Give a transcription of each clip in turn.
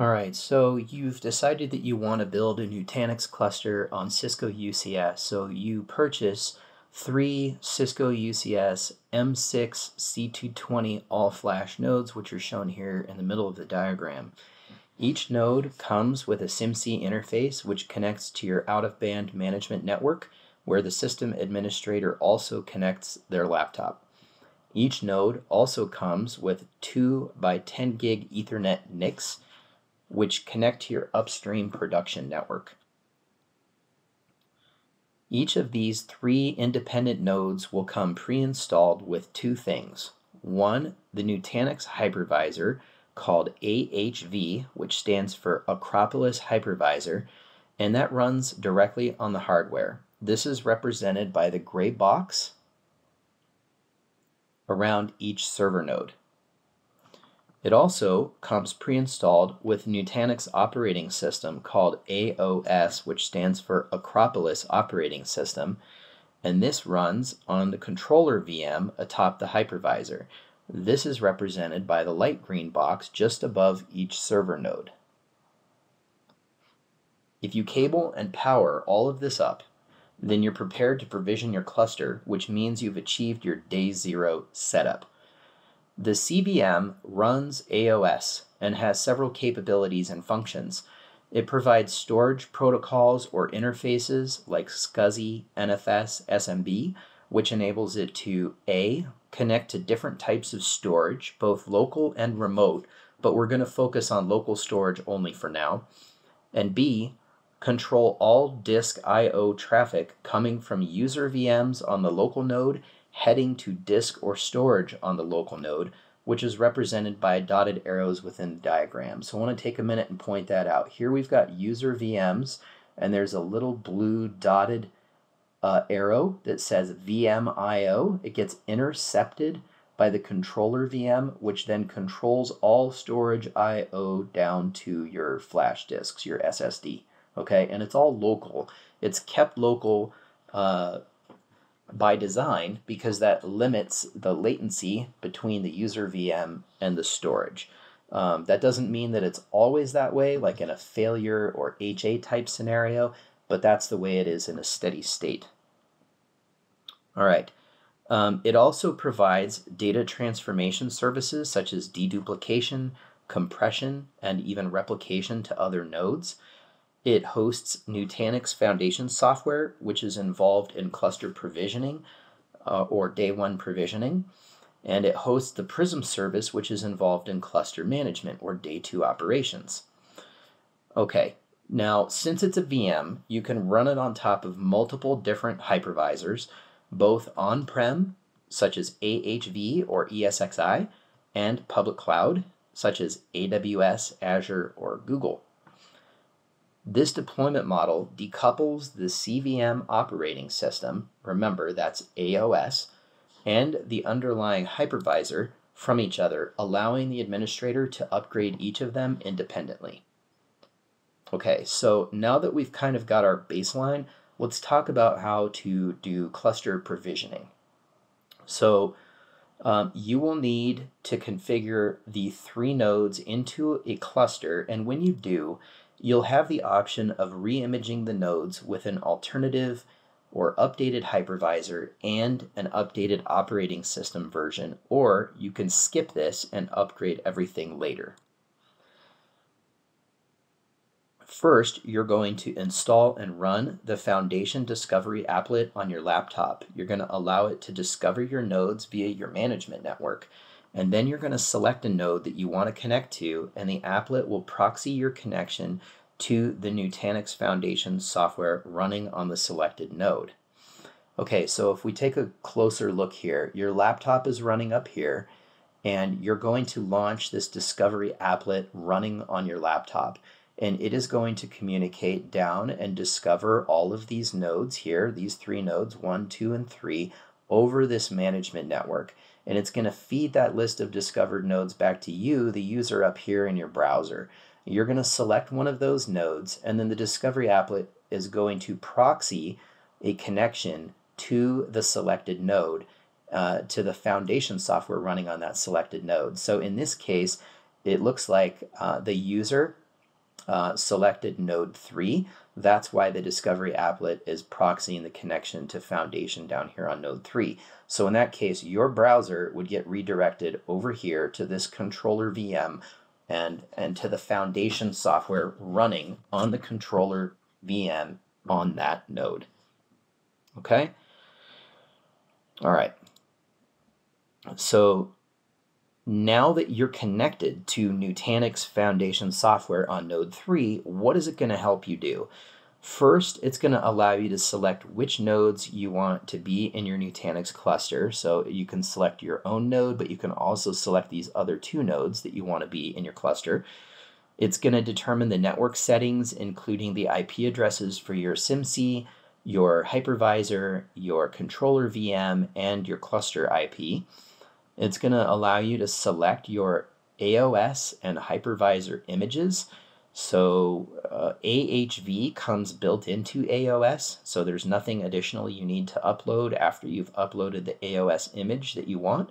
All right, so you've decided that you want to build a Nutanix cluster on Cisco UCS. So you purchase three Cisco UCS M6 C220 all-flash nodes, which are shown here in the middle of the diagram. Each node comes with a CIMC interface, which connects to your out-of-band management network, where the system administrator also connects their laptop. Each node also comes with 2 by 10 gig Ethernet NICs, which connect to your upstream production network. Each of these three independent nodes will come pre-installed with two things. One, the Nutanix hypervisor called AHV, which stands for Acropolis Hypervisor, and that runs directly on the hardware. This is represented by the gray box around each server node. It also comes pre-installed with Nutanix operating system called AOS, which stands for Acropolis Operating System, and this runs on the controller VM atop the hypervisor. This is represented by the light green box just above each server node. If you cable and power all of this up, then you're prepared to provision your cluster, which means you've achieved your day zero setup. The CVM runs AOS and has several capabilities and functions. It provides storage protocols or interfaces like SCSI, NFS, SMB, which enables it to A, connect to different types of storage, both local and remote, but we're going to focus on local storage only for now, and B, control all disk I.O. traffic coming from user VMs on the local node heading to disk or storage on the local node, which is represented by dotted arrows within the diagram. So I want to take a minute and point that out. Here we've got user VMs, and there's a little blue dotted uh, arrow that says VMIO. It gets intercepted by the controller VM, which then controls all storage I.O. down to your flash disks, your SSD. Okay, and it's all local. It's kept local uh, by design because that limits the latency between the user VM and the storage. Um, that doesn't mean that it's always that way, like in a failure or HA type scenario, but that's the way it is in a steady state. All right. Um, it also provides data transformation services such as deduplication, compression, and even replication to other nodes. It hosts Nutanix Foundation software, which is involved in cluster provisioning uh, or day one provisioning. And it hosts the Prism service, which is involved in cluster management or day two operations. Okay, now since it's a VM, you can run it on top of multiple different hypervisors, both on prem, such as AHV or ESXi, and public cloud, such as AWS, Azure, or Google. This deployment model decouples the CVM operating system, remember that's AOS, and the underlying hypervisor from each other, allowing the administrator to upgrade each of them independently. Okay, so now that we've kind of got our baseline, let's talk about how to do cluster provisioning. So um, you will need to configure the three nodes into a cluster, and when you do, you'll have the option of reimaging the nodes with an alternative or updated hypervisor and an updated operating system version, or you can skip this and upgrade everything later. First, you're going to install and run the Foundation Discovery applet on your laptop. You're going to allow it to discover your nodes via your management network. And then you're going to select a node that you want to connect to, and the applet will proxy your connection to the Nutanix Foundation software running on the selected node. Okay, so if we take a closer look here, your laptop is running up here, and you're going to launch this Discovery applet running on your laptop. And it is going to communicate down and discover all of these nodes here, these three nodes, one, two, and three, over this management network and it's going to feed that list of discovered nodes back to you, the user up here in your browser. You're going to select one of those nodes, and then the Discovery applet is going to proxy a connection to the selected node, uh, to the foundation software running on that selected node. So in this case, it looks like uh, the user uh, selected node 3. That's why the discovery applet is proxying the connection to foundation down here on node 3. So in that case, your browser would get redirected over here to this controller VM and, and to the foundation software running on the controller VM on that node. Okay? All right. So now that you're connected to Nutanix Foundation software on Node 3, what is it going to help you do? First, it's going to allow you to select which nodes you want to be in your Nutanix cluster. So you can select your own node, but you can also select these other two nodes that you want to be in your cluster. It's going to determine the network settings, including the IP addresses for your CIMC, your hypervisor, your controller VM, and your cluster IP. It's going to allow you to select your AOS and hypervisor images. So uh, AHV comes built into AOS, so there's nothing additional you need to upload after you've uploaded the AOS image that you want.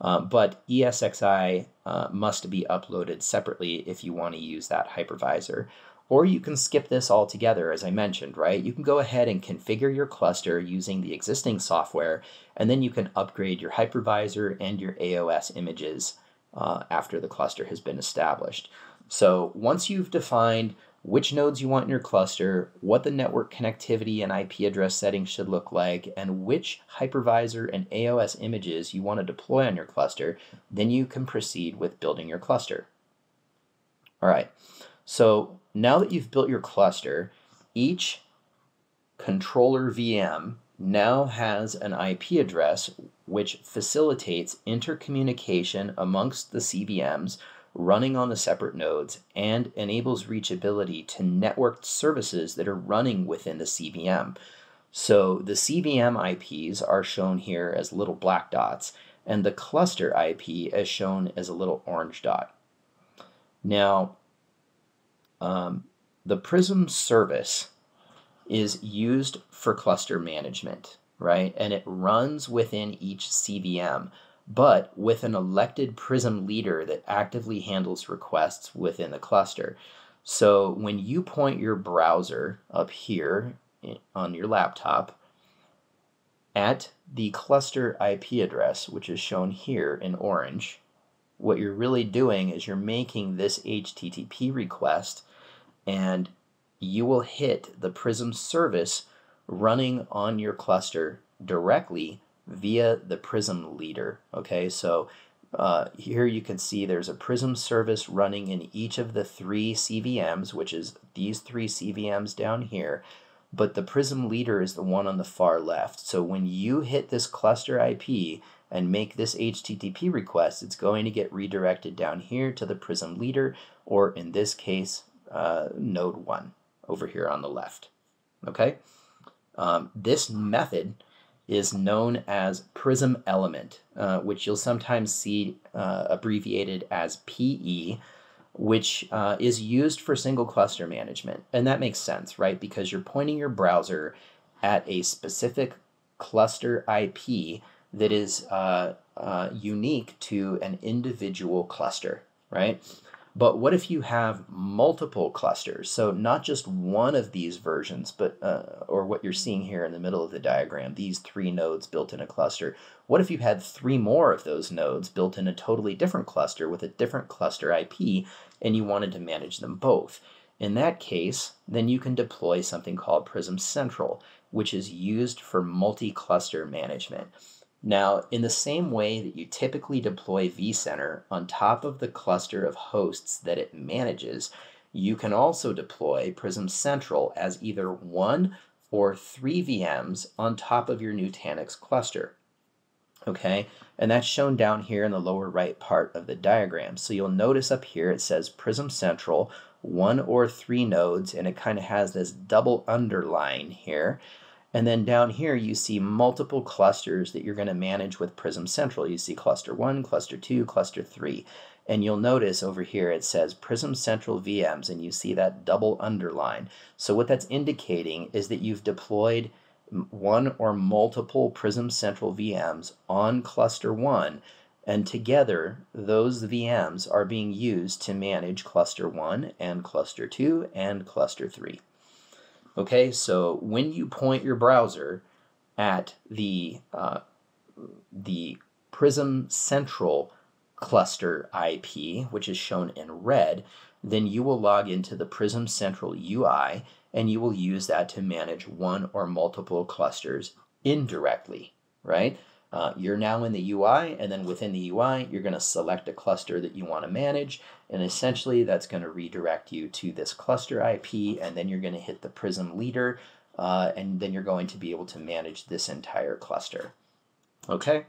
Uh, but ESXi uh, must be uploaded separately if you want to use that hypervisor. Or you can skip this altogether, as I mentioned, right? You can go ahead and configure your cluster using the existing software, and then you can upgrade your hypervisor and your AOS images uh, after the cluster has been established. So once you've defined which nodes you want in your cluster, what the network connectivity and IP address settings should look like, and which hypervisor and AOS images you want to deploy on your cluster, then you can proceed with building your cluster. All right, so now that you've built your cluster, each controller VM now has an IP address which facilitates intercommunication amongst the CVMs running on the separate nodes and enables reachability to networked services that are running within the CVM. So the CVM IPs are shown here as little black dots, and the cluster IP is shown as a little orange dot. Now, um, the Prism service is used for cluster management, right? And it runs within each CVM, but with an elected Prism leader that actively handles requests within the cluster. So when you point your browser up here on your laptop at the cluster IP address, which is shown here in orange, what you're really doing is you're making this HTTP request and you will hit the Prism service running on your cluster directly via the Prism leader. Okay, so uh, here you can see there's a Prism service running in each of the three CVMs, which is these three CVMs down here, but the Prism leader is the one on the far left. So when you hit this cluster IP and make this HTTP request, it's going to get redirected down here to the Prism leader, or in this case, uh, node 1 over here on the left. Okay? Um, this method is known as prism element, uh, which you'll sometimes see uh, abbreviated as PE, which uh, is used for single cluster management. And that makes sense, right? Because you're pointing your browser at a specific cluster IP that is uh, uh, unique to an individual cluster, right? But what if you have multiple clusters? So not just one of these versions, but uh, or what you're seeing here in the middle of the diagram, these three nodes built in a cluster. What if you had three more of those nodes built in a totally different cluster with a different cluster IP and you wanted to manage them both? In that case, then you can deploy something called Prism Central, which is used for multi-cluster management. Now, in the same way that you typically deploy vCenter on top of the cluster of hosts that it manages, you can also deploy Prism Central as either one or three VMs on top of your Nutanix cluster. Okay, and that's shown down here in the lower right part of the diagram. So you'll notice up here it says Prism Central, one or three nodes, and it kind of has this double underline here. And then down here, you see multiple clusters that you're going to manage with Prism Central. You see cluster 1, cluster 2, cluster 3. And you'll notice over here it says Prism Central VMs, and you see that double underline. So what that's indicating is that you've deployed one or multiple Prism Central VMs on cluster 1 And together, those VMs are being used to manage cluster 1 and cluster 2 and cluster 3. Okay, so when you point your browser at the, uh, the Prism Central cluster IP, which is shown in red, then you will log into the Prism Central UI and you will use that to manage one or multiple clusters indirectly, right? Uh, you're now in the UI, and then within the UI, you're going to select a cluster that you want to manage, and essentially that's going to redirect you to this cluster IP, and then you're going to hit the Prism leader, uh, and then you're going to be able to manage this entire cluster. Okay,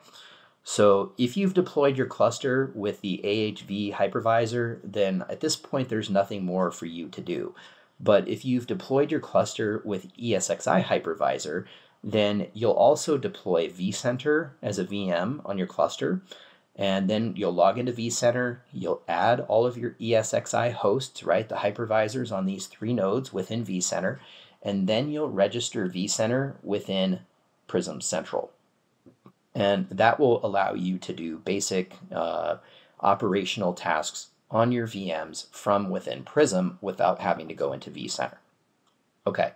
so if you've deployed your cluster with the AHV hypervisor, then at this point there's nothing more for you to do. But if you've deployed your cluster with ESXi hypervisor, then you'll also deploy vCenter as a VM on your cluster. And then you'll log into vCenter, you'll add all of your ESXi hosts, right, the hypervisors on these three nodes within vCenter, and then you'll register vCenter within Prism Central. And that will allow you to do basic uh, operational tasks on your VMs from within Prism without having to go into vCenter. Okay,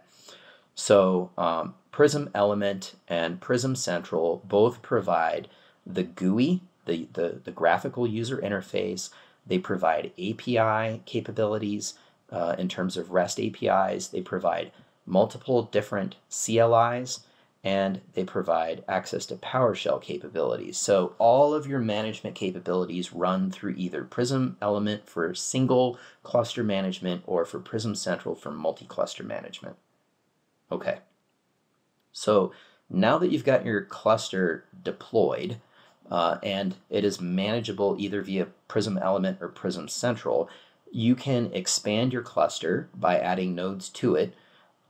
so um, Prism Element and Prism Central both provide the GUI, the, the, the graphical user interface. They provide API capabilities uh, in terms of REST APIs. They provide multiple different CLIs and they provide access to PowerShell capabilities. So all of your management capabilities run through either Prism Element for single cluster management or for Prism Central for multi-cluster management. Okay. So now that you've got your cluster deployed uh, and it is manageable either via Prism Element or Prism Central, you can expand your cluster by adding nodes to it,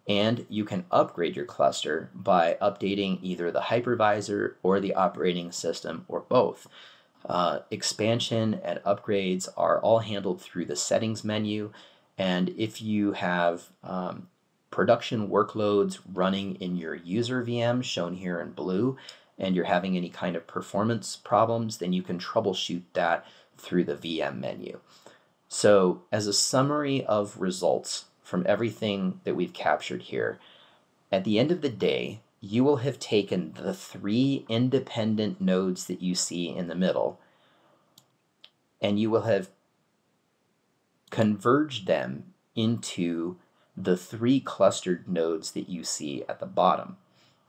and you can upgrade your cluster by updating either the hypervisor or the operating system or both. Uh, expansion and upgrades are all handled through the settings menu, and if you have um, production workloads running in your user VM, shown here in blue, and you're having any kind of performance problems, then you can troubleshoot that through the VM menu. So as a summary of results from everything that we've captured here, at the end of the day, you will have taken the three independent nodes that you see in the middle, and you will have converged them into the three clustered nodes that you see at the bottom.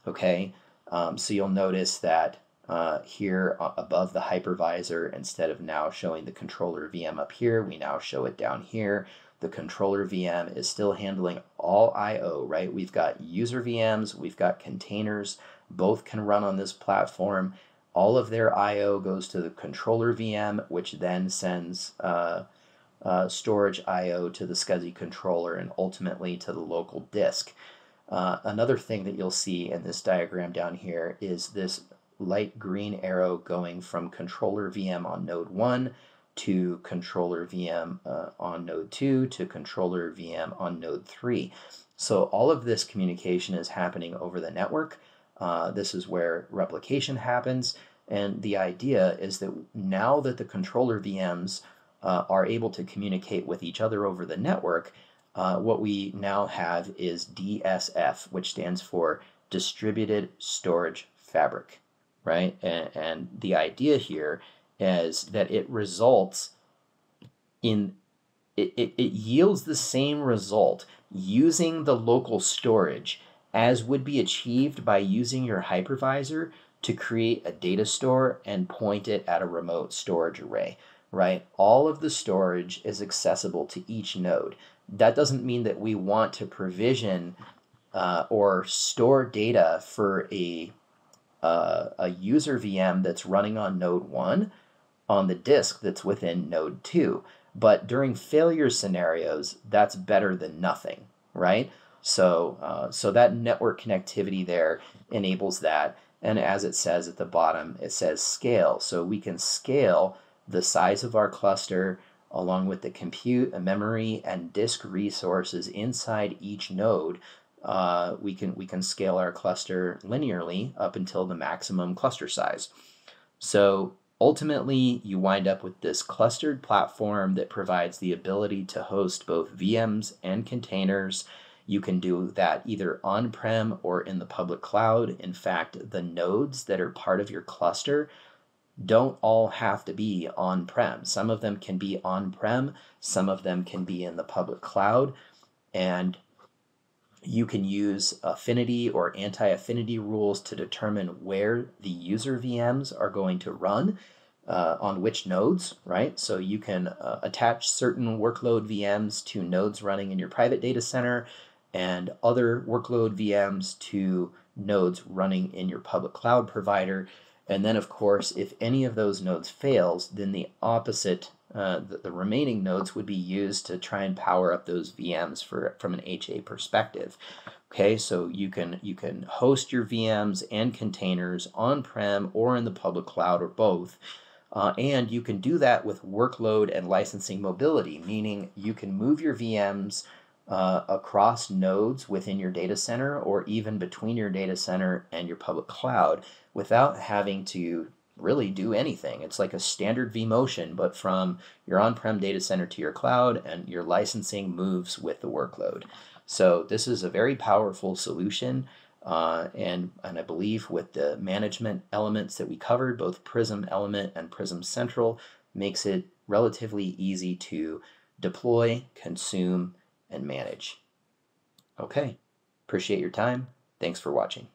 Okay, um, so you'll notice that uh, here above the hypervisor, instead of now showing the controller VM up here, we now show it down here. The controller VM is still handling all I.O., right? We've got user VMs, we've got containers, both can run on this platform. All of their I.O. goes to the controller VM, which then sends uh, uh, storage I/O to the SCSI controller and ultimately to the local disk. Uh, another thing that you'll see in this diagram down here is this light green arrow going from controller VM on node 1 to controller VM uh, on node 2 to controller VM on node 3. So all of this communication is happening over the network. Uh, this is where replication happens. And the idea is that now that the controller VMs uh, are able to communicate with each other over the network, uh, what we now have is DSF, which stands for Distributed Storage Fabric, right? And, and the idea here is that it results in, it, it, it yields the same result using the local storage as would be achieved by using your hypervisor to create a data store and point it at a remote storage array right? All of the storage is accessible to each node. That doesn't mean that we want to provision uh, or store data for a, uh, a user VM that's running on node 1 on the disk that's within node 2. But during failure scenarios, that's better than nothing, right? So, uh, so that network connectivity there enables that. And as it says at the bottom, it says scale. So we can scale the size of our cluster along with the compute, memory, and disk resources inside each node, uh, we can we can scale our cluster linearly up until the maximum cluster size. So Ultimately, you wind up with this clustered platform that provides the ability to host both VMs and containers. You can do that either on prem or in the public cloud. In fact, the nodes that are part of your cluster don't all have to be on prem. Some of them can be on prem, some of them can be in the public cloud. And you can use affinity or anti-affinity rules to determine where the user VMs are going to run uh, on which nodes, right? So you can uh, attach certain workload VMs to nodes running in your private data center and other workload VMs to nodes running in your public cloud provider. And then, of course, if any of those nodes fails, then the opposite uh, the, the, remaining nodes would be used to try and power up those VMs for from an HA perspective. Okay, so you can you can host your VMs and containers on-prem or in the public cloud or both. Uh, and you can do that with workload and licensing mobility, meaning you can move your VMs uh, across nodes within your data center or even between your data center and your public cloud without having to really do anything. It's like a standard vMotion, but from your on-prem data center to your cloud, and your licensing moves with the workload. So this is a very powerful solution. Uh, and, and I believe with the management elements that we covered, both Prism Element and Prism Central, makes it relatively easy to deploy, consume, and manage. Okay, appreciate your time. Thanks for watching.